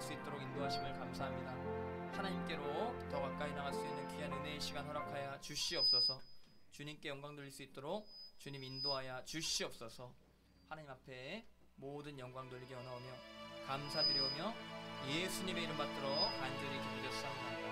나와 예배드릴 수 있도록 인도하심을 감사합니다. 하나님께로 더 가까이 나갈 수 있는 귀한 은혜의 시간 허락하여 주시옵소서. 주님께 영광 돌릴 수 있도록 주님 인도하여 주시옵소서. 하나님 앞에 모든 영광 돌리게 원하오며 감사드리오며 예수님의 이름 받들어 간절히 기도드렸사옵나이다.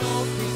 Don't be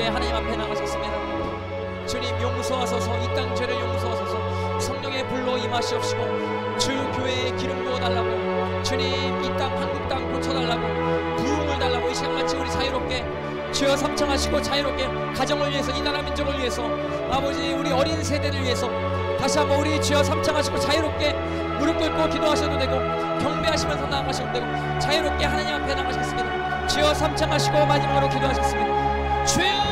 자유롭게 하나님 앞에 나가셨습니다. 주님 용서하소서 이 땅 죄를 용서하소서 성령의 불로 임하시옵시고 주 교회에 기름 부어 달라고 주님 이 땅 한국 땅 고쳐 달라고 부흥을 달라고 이 시간 마치 우리 자유롭게 주여 삼창하시고 자유롭게 가정을 위해서 이 나라 민족을 위해서 아버지 우리 어린 세대를 위해서 다시 한번 우리 주여 삼창하시고 자유롭게 무릎 꿇고 기도하셔도 되고 경배하시면서 나아가셔도 되고 자유롭게 하나님 앞에 나가셨습니다. 주여 삼창하시고 마지막으로 기도하셨습니다. 주여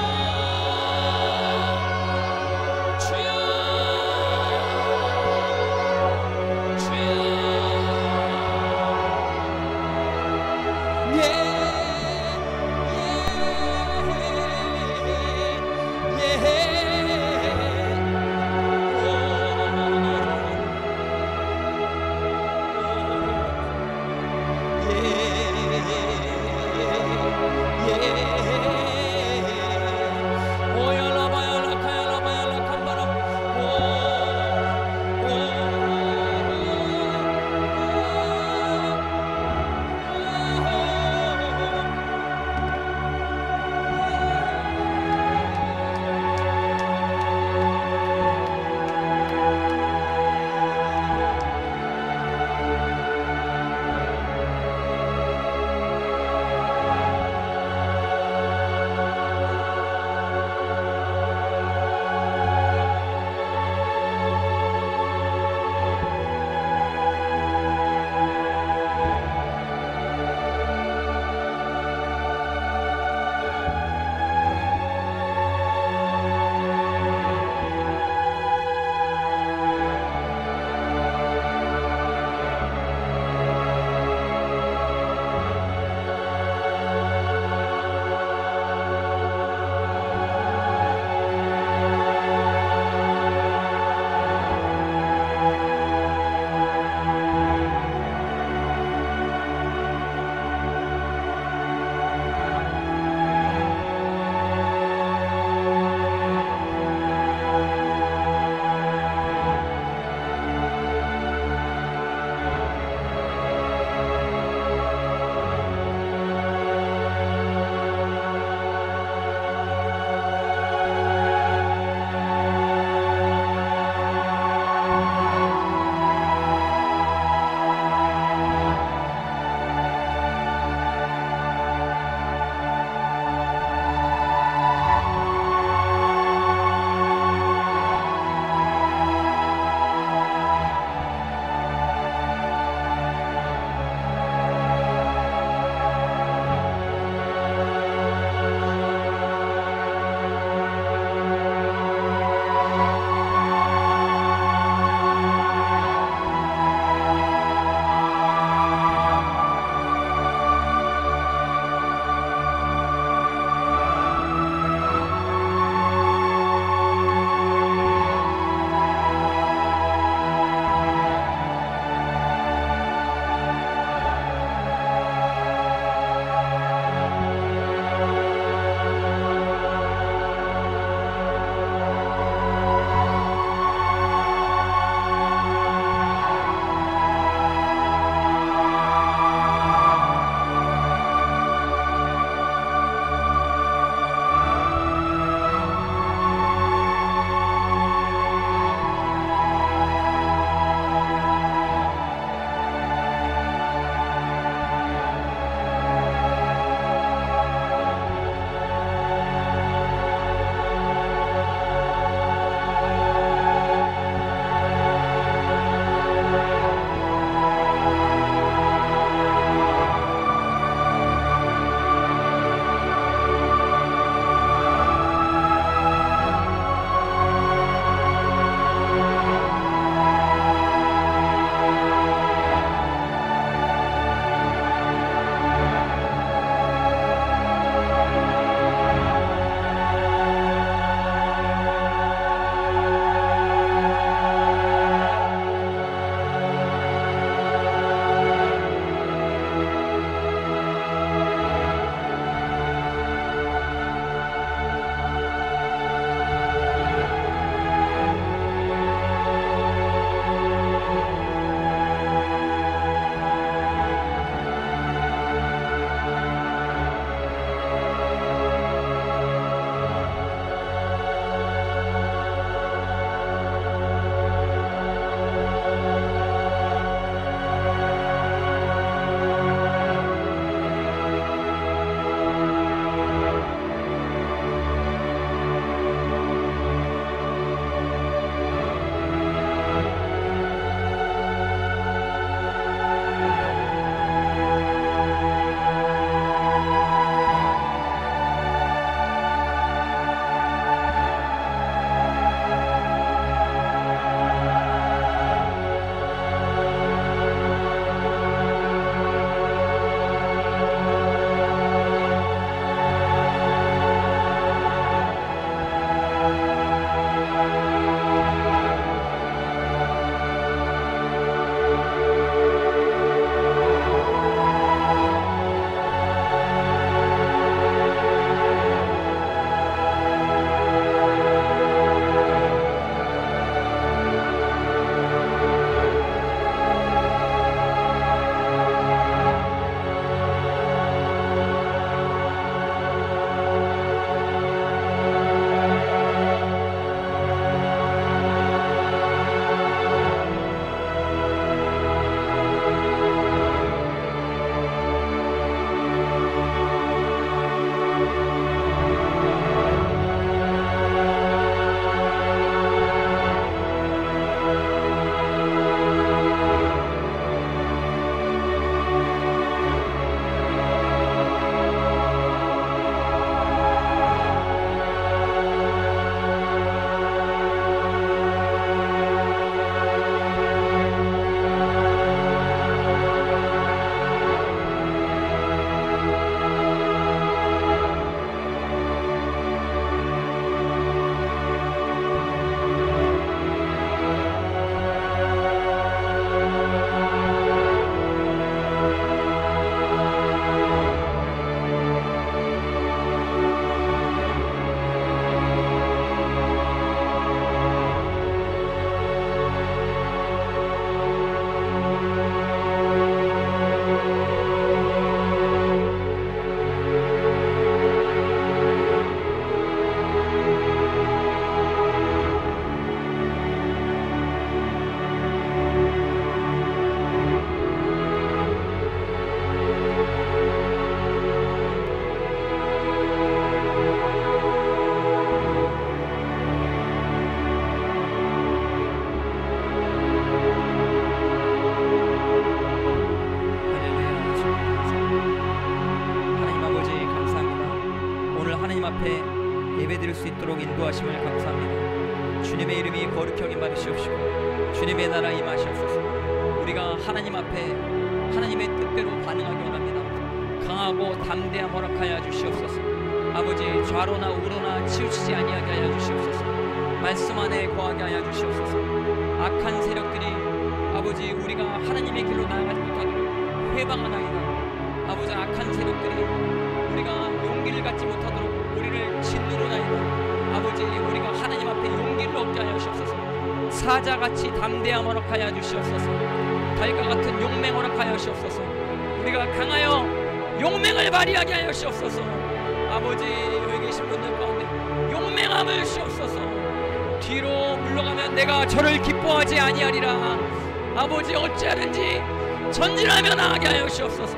전진하며 나가게 하여 주시옵소서.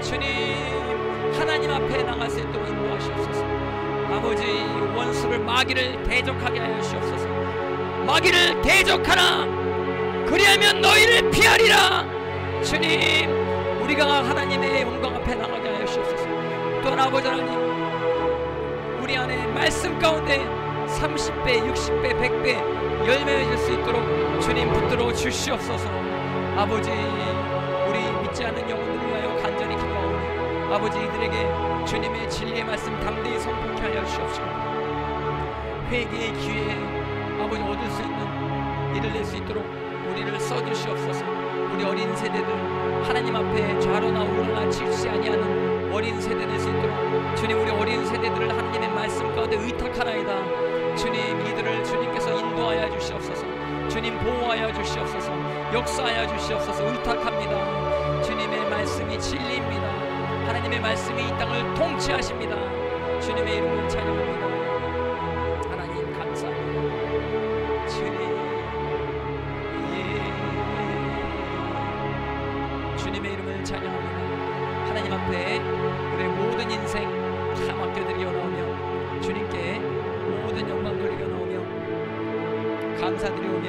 주님 하나님 앞에 나갈 수 있도록 인도하시옵소서. 아버지 원수를 마귀를 대적하게 하여 주시옵소서. 마귀를 대적하라. 그리하면 너희를 피하리라. 주님 우리가 하나님의 영광 앞에 나가게 하여 주시옵소서. 또한 아버지 하나님 우리 안에 말씀 가운데 30배, 60배, 100배 열매를 수 있도록 주님 붙들어 주시옵소서. 아버지 아버지 이들에게 주님의 진리의 말씀 담대히 선포케 하여 주시옵시고 회개의 기회에 아버지 얻을 수 있는 일을 낼 수 있도록 우리를 써주시옵소서. 우리 어린 세대들 하나님 앞에 좌로나 우로나 치우치지 아니하는 어린 세대 될 수 있도록 주님 우리 어린 세대들을 하나님의 말씀 가운데 의탁하나이다. 주님 이들을 주님께서 인도하여 주시옵소서. 주님 보호하여 주시옵소서. 역사하여 주시옵소서. 의탁합니다. 주님의 말씀이 진리입니다. 하나님의 말씀이 이 땅을 통치하십니다. 주님의 이름을 찬양합니다. 하나님 감사합니다. 주님 예. 주님의 이름을 찬양합니다. 하나님 앞에 우리의 모든 인생 다 맡겨드리려 나오며 주님께 모든 영광 돌리려 나오며 감사드리오며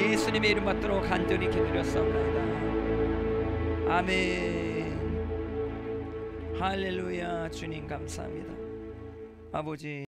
예수님의 이름 받들어 간절히 기도렸사옵나이다. 아멘. 할렐루야 주님 감사합니다. 아버지